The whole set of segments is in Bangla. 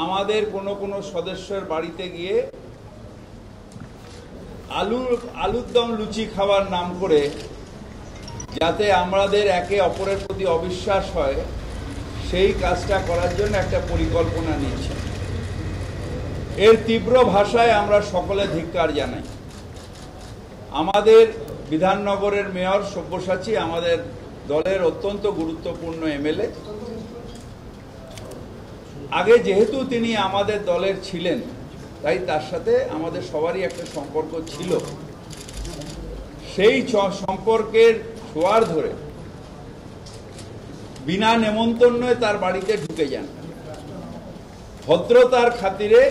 আমাদের কোনো কোনো সদস্যের বাড়িতে গিয়ে আলু, আলুর দম লুচি খাওয়ার নাম করে যাতে আমাদের একে অপরের প্রতি অবিশ্বাস হয়, সেই কাজটা করার জন্য একটা পরিকল্পনা নিয়েছে। এর তীব্র ভাষায় আমরা সকলে ধিক্কার জানাই। আমাদের বিধাননগরের মেয়র সব্যসাচী আমাদের দলের অত্যন্ত গুরুত্বপূর্ণ এমএলএ। আগে যেহেতু তিনি আমাদের দলের ছিলেন, তাই তার সাথে আমাদের সবারই একটা সম্পর্ক ছিল। সেই সম্পর্কের ছোঁয়ার ধরে বিনা নেমন্তন্নে তার বাড়িতে ঢুকে যান। ভদ্রতার খাতিরে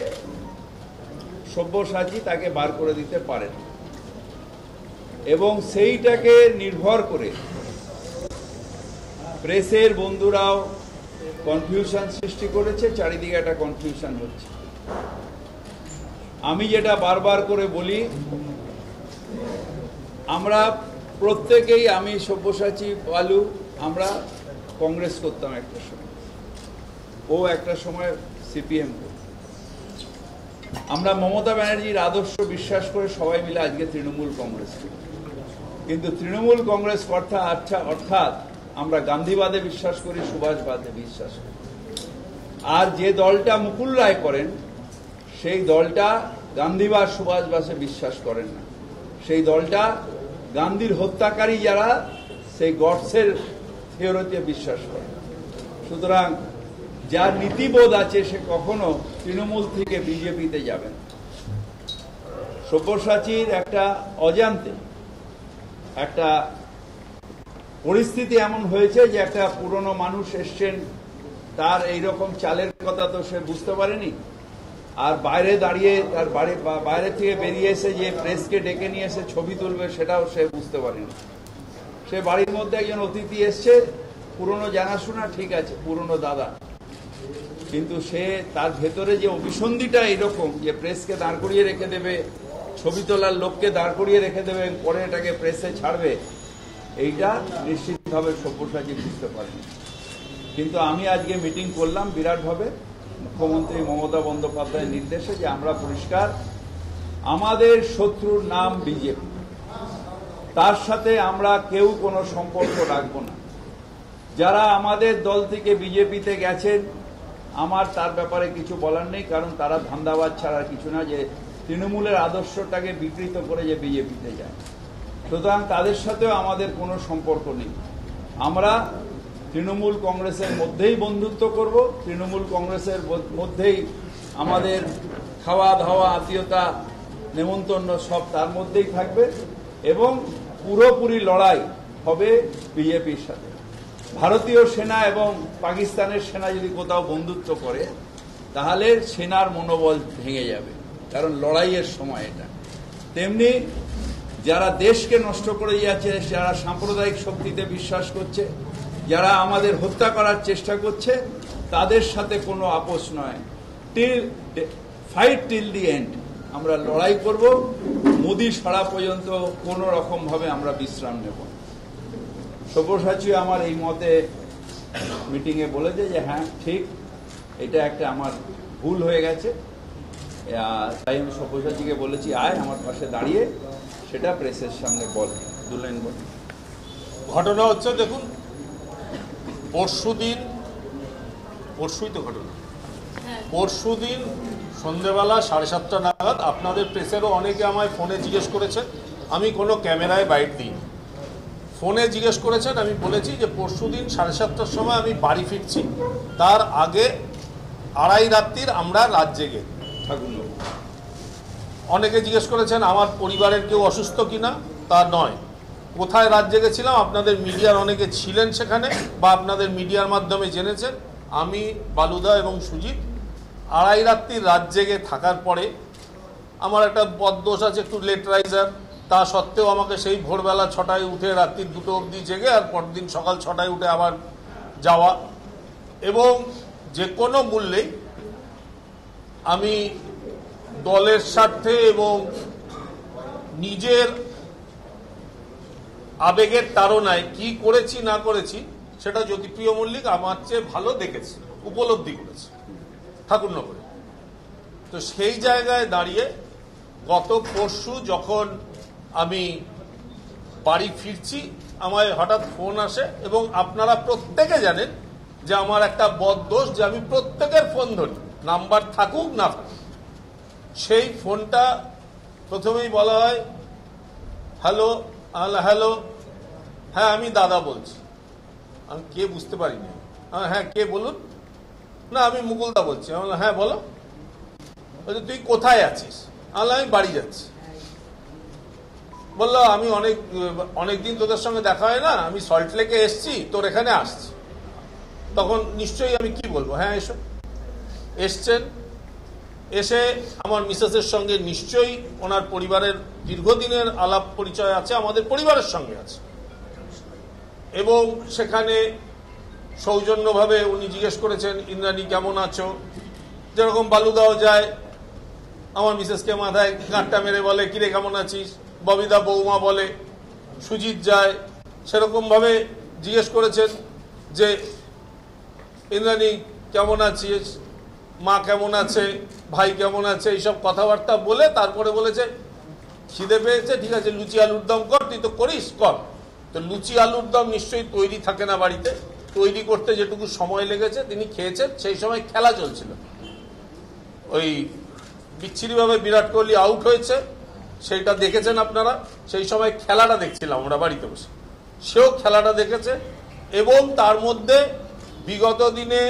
সব্যসাচী তাকে বার করে দিতে পারেন। এবং সেইটাকে নির্ভর করে প্রেসের বন্ধুরাও কনফিউশন সৃষ্টি করেছে, চারিদিকে একটা কনফিউশন হচ্ছে। আমি যেটা বারবার করে বলি, আমরা প্রত্যেকেই আমি সব্যসাচী বালু, আমরা কংগ্রেস করতাম একটা সময়। ও একটা সময় সিপিএম আমরা মমতা ব্যানার্জির আদর্শ বিশ্বাস করে সবাই মিলে আজকে তৃণমূল কংগ্রেস কিন্তু তৃণমূল কংগ্রেস অর্থাৎ আচ্ছা অর্থাৎ আমরা গান্ধীবাদে বিশ্বাস করি সুভাষবাদে বিশ্বাস করি। আর যে দলটা মুকুল রায় করেন, সেই দলটা গান্ধীবাদ সুভাষবাসে বিশ্বাস করেন না। সেই দলটা গান্ধীর হত্যাকারী যারা, সেই গডসের থিওরিতে বিশ্বাস করে। সুতরাং যার নীতিবোধ আছে, সে কখনো তৃণমূল থেকে বিজেপিতে যাবেন সব্যসাচীর একটা অজান্তে একটা পরিস্থিতি এমন হয়েছে যে একটা পুরনো মানুষ এসছেন, তার এই রকম চালের কথা তো সে বুঝতে পারেনি। আর বাইরে দাঁড়িয়ে তার বাড়ি বাইরে থেকে বেরিয়ে এসে যে প্রেসকে ডেকে নিয়ে এসে ছবি তুলবে, সেটাও সে বুঝতে পারেনি। সে বাড়ির মধ্যে একজন অতিথি এসছে, পুরনো জানাশোনা ঠিক আছে, পুরনো দাদা। কিন্তু সে তার ভেতরে যে অভিসন্ধিটা এরকম যে প্রেসকে দাঁড় করিয়ে রেখে দেবে, ছবি তোলার লোককে দাঁড় করিয়ে রেখে দেবে, পরে এটাকে প্রেসে ছাড়বে এইটা নিশ্চিতভাবে সব্যসাচী বুঝতে পারেনি। কিন্তু আমি আজকে মিটিং করলাম বিরাটভাবে। মুখ্যমন্ত্রী মমতা বন্দ্যোপাধ্যায়ের নির্দেশে যে আমরা পরিষ্কার, আমাদের শত্রুর নাম বিজেপি। তার সাথে আমরা কেউ কোনো সম্পর্ক রাখব না। যারা আমাদের দল থেকে বিজেপিতে গেছেন, আমার তার ব্যাপারে কিছু বলার নেই, কারণ তারা ধান্দাবাদ ছাড়া কিছু না যে তৃণমূলের আদর্শটাকে বিকৃত করে যে বিজেপিতে যায়। সুতরাং তাদের সাথেও আমাদের কোনো সম্পর্ক নেই। আমরা তৃণমূল কংগ্রেসের মধ্যেই বন্ধুত্ব করব, তৃণমূল কংগ্রেসের মধ্যেই আমাদের খাওয়া দাওয়া আত্মীয়তা, নেমন্তন্ন সব তার মধ্যেই থাকবে এবং পুরোপুরি লড়াই হবে বিজেপির সাথে। ভারতীয় সেনা এবং পাকিস্তানের সেনা যদি কোথাও বন্ধুত্ব করে, তাহলে সেনার মনোবল ভেঙে যাবে, কারণ লড়াইয়ের সময় এটা। তেমনি যারা দেশকে নষ্ট করে যাচ্ছে, যারা সাম্প্রদায়িক শক্তিতে বিশ্বাস করছে, যারা আমাদের হত্যা করার চেষ্টা করছে, তাদের সাথে কোনো আপোষ নয়। Till fight till the end আমরা লড়াই করব। মোদি সরা পর্যন্ত কোনো রকমভাবে আমরা বিশ্রাম নেব। সব্যসাচী আমার এই মতে মিটিংয়ে বলেছে যে হ্যাঁ ঠিক, এটা একটা আমার ভুল হয়ে গেছে। তাই আমি সব্যসাচীকে বলেছি, আয় আমার পাশে দাঁড়িয়ে। সেটা প্রেসের সামনে বল দু লাইন বল। ঘটনা হচ্ছে দেখুন পরশুদিন পরশুই তো ঘটনা। পরশুদিন সন্ধেবেলা সাড়ে সাতটা নাগাদ আপনাদের প্রেসেরও অনেকে আমায় ফোনে জিজ্ঞেস করেছেন আমি কোনো ক্যামেরায় বাইট দিই ফোনে জিজ্ঞেস করেছেন আমি বলেছি যে পরশুদিন সাড়ে সাতটার সময় আমি বাড়ি ফিরছি। তার আগে আড়াই রাত্রির আমরা রাত জেগে। ঠাকুর অনেকে জিজ্ঞেস করেছেন, আমার পরিবারের কেউ অসুস্থ কিনা? তা নয়। কোথায় রাত জেগেছিলাম আপনাদের মিডিয়ার অনেকে ছিলেন সেখানে বা আপনাদের মিডিয়ার মাধ্যমে জেনেছেন। আমি, বালুদা এবং সুজিত আড়াই রাত্রি রাত জেগে থাকার পরে আমার একটা বদদোষ আছে, একটু লেট রাইজার তা সত্ত্বেও আমাকে সেই ভোরবেলা ছটায় উঠে রাত্রির দুটো অবধি জেগে আর পরদিন সকাল ছটায় উঠে আবার যাওয়া। এবং যে কোনো মূল্যেই আমি দলের স্বার্থে এবং নিজের আবেগের তাড়নায় কি করেছি, না করেছি, সেটা জ্যোতিপ্রিয় মল্লিক আমার চেয়ে ভালো দেখেছে, উপলব্ধি করেছে ঠাকুরনগরে। তো সেই জায়গায় দাঁড়িয়ে গত পরশু যখন আমি বাড়ি ফিরছি, আমায় হঠাৎ ফোন আসে এবং আপনারা প্রত্যেকে জানেন যে আমার একটা বদদোষ যে আমি প্রত্যেকের ফোন ধরি, নাম্বার থাকুক না থাকুক। সেই ফোনটা প্রথমেই বলা হয়, হ্যালো হ্যালো হ্যাঁ আমি দাদা বলছি। আমি কে বুঝতে পারিনি। হ্যাঁ কে বলুন? না, আমি মুকুলদা বলছি। হ্যাঁ বলো। তুই কোথায় আছিস? আমি আমি বাড়ি যাচ্ছি। বলল, আমি অনেক অনেক দিন তোদের সঙ্গে দেখা হয় না, আমি সল্ট লেকে এসছি, তোর এখানে আসছি। তখন নিশ্চয়ই আমি কি বলব? হ্যাঁ এসো। এসছেন এসে আমার মিসেসের সঙ্গে নিশ্চয়ই ওনার পরিবারের দীর্ঘদিনের আলাপ পরিচয় আছে, আমাদের পরিবারের সঙ্গে আছে। এবং সেখানে সৌজন্যভাবে উনি জিজ্ঞেস করেছেন, ইন্দ্রাণী, কেমন আছো? যেরকম বালুদাও যায়, আমার মিসেসকে মাথায় গাঁটটা মেরে বলে, কিরে, কেমন আছিস? ববিদা বৌমা বলে, সুজিত যায়। সেরকমভাবে জিজ্ঞেস করেছেন যে, ইন্দ্রাণী, কেমন আছিস? মা কেমন আছে? ভাই কেমন আছে, এইসব কথাবার্তা বলে তারপরে বলেছে, খিদে পেয়েছে, ঠিক আছে, লুচি আলুর দম কর, তুই তো করিস, কর। তো লুচি আলুর দম নিশ্চয়ই তৈরি থাকে না বাড়িতে। তৈরি করতে যেটুকু সময় লেগেছে, তিনি খেয়েছেন, সেই সময় খেলা চলছিল। ওই বিচ্ছিরিভাবে বিরাট কোহলি আউট হয়েছে, সেইটা দেখেছেন আপনারা, সেই সময় খেলাটা দেখছিলাম আমরা বাড়িতে বসে। সেও খেলাটা দেখেছে, এবং তার মধ্যে বিগত দিনে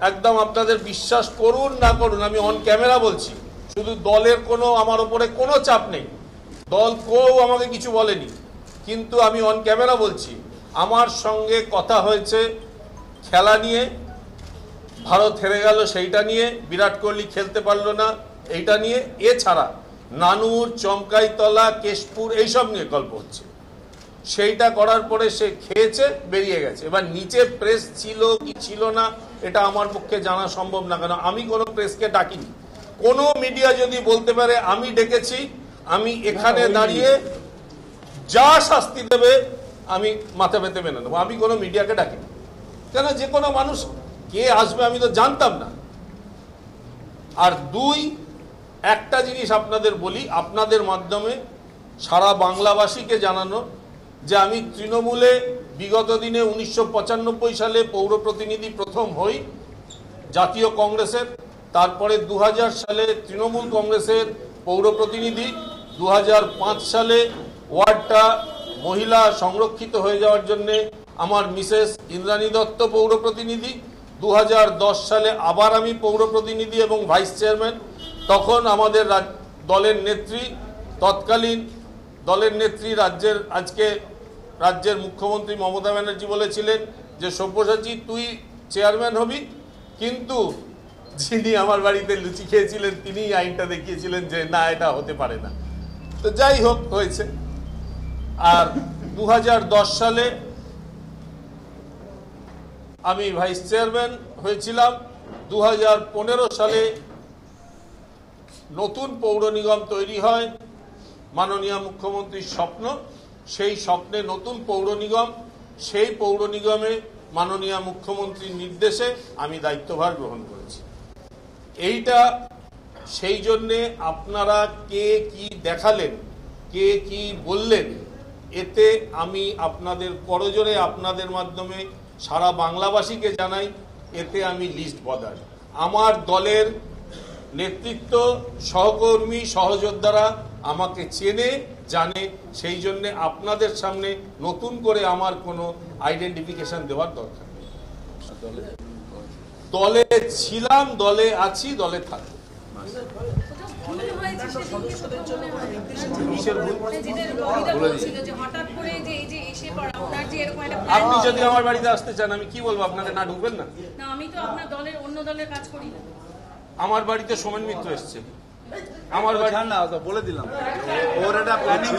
একদম আপনাদের বিশ্বাস করুন না করুন, আমি অন ক্যামেরা বলছি। শুধু দলের কোনো, আমার ওপরে কোনো চাপ নেই। দল কেউ আমাকে কিছু বলেনি। কিন্তু আমি অন ক্যামেরা বলছি, আমার সঙ্গে কথা হয়েছে খেলা নিয়ে, ভারত হেরে গেল সেইটা নিয়ে, বিরাট কোহলি খেলতে পারল না এইটা নিয়ে, এছাড়া নানুর, চমকাইতলা, কেশপুর, এইসব নিয়ে গল্প হচ্ছে। সেইটা করার পরে সে খেয়েছে, বেরিয়ে গেছে। এবার নিচে প্রেস ছিল কি ছিল না এটা আমার পক্ষে জানা সম্ভব না কেন? আমি কোনো প্রেসকে ডাকিনি। কোনো মিডিয়া যদি বলতে পারে আমি ডেকেছি আমি এখানে দাঁড়িয়ে যা শাস্তি দেবে আমি মাথা পেতে মেনে নেব। আমি কোনো মিডিয়াকে ডাকিনি। কেন? যে কোনো মানুষ কে আসবে আমি তো জানতাম না। আর দুই একটা জিনিস আপনাদের বলি আপনাদের মাধ্যমে সারা বাংলাবাসীকে জানানো যে আমি তৃণমূলে বিগত দিনে উনিশশো পঁচানব্বই সালে পৌর প্রতিনিধি প্রথম হই জাতীয় কংগ্রেসের, তারপরে দু হাজার সালে তৃণমূল কংগ্রেসের পৌর প্রতিনিধি দু হাজার পাঁচ সালে ওয়ার্ডটা মহিলা সংরক্ষিত হয়ে যাওয়ার জন্য আমার মিসেস ইন্দ্রাণী দত্ত পৌর প্রতিনিধি দু হাজার দশ সালে আবার আমি পৌর প্রতিনিধি এবং ভাইস চেয়ারম্যান। তখন আমাদের দলের নেত্রী, তৎকালীন দলের নেত্রী রাজ্যের, আজকে রাজ্যের মুখ্যমন্ত্রী মমতা ব্যানার্জি বলেছিলেন যে, সব্যসাচী, তুই চেয়ারম্যান হবি। কিন্তু যিনি আমার বাড়িতে লুচি খেয়েছিলেন তিনি আইনটা দেখিয়েছিলেন যে, না, এটা হতে পারে না। তো যাই হোক, হয়েছে। আর দু সালে আমি ভাইস চেয়ারম্যান হয়েছিলাম। দু হাজার পনেরো সালে নতুন পৌর নিগম তৈরি হয়। মাননীয় মুখ্যমন্ত্রীর স্বপ্ন। সেই স্বপ্নে নতুন পৌর নিগম, সেই পৌর নিগমে মাননীয় মুখ্যমন্ত্রীর নির্দেশে আমি দায়িত্বভার গ্রহণ করেছি। এইটা সেই জন্যে আপনারা কে কি দেখালেন, কে কি বললেন, এতে আমি আপনাদের করজোরে আপনাদের মাধ্যমে সারা বাংলাবাসীকে জানাই, এতে আমি লিস্ট বদার। আমার দলের নেতৃত্ব, সহকর্মী, সহযোদ্ধারা আমাকে চেনে জানে সেই জন্যে আপনাদের সামনে নতুন করে আমার কোনো আইডেন্টিফিকেশন দেওয়ার দরকার নেই। দলে ছিলাম দলে আছি দলে থাকব। ভুল হয়েছে সেদিনকে তো। কিসের ভুল? যেটা রবিদা বলছিল যে হঠাৎ করে যে এই যে এসে পড়া ওনার যে এরকম একটা plan আপনি যদি আমার বাড়িতে আসতে চান আমি কি বলব আপনাকে না ঢুকবেন না? না আমি তো আপনার দলের অন্য দলের কাজ করি আমার বাড়িতে সোমেন মিত্র এসছে। আমার বাড়ি না বলে দিলাম। ওর একটা প্ল্যানিং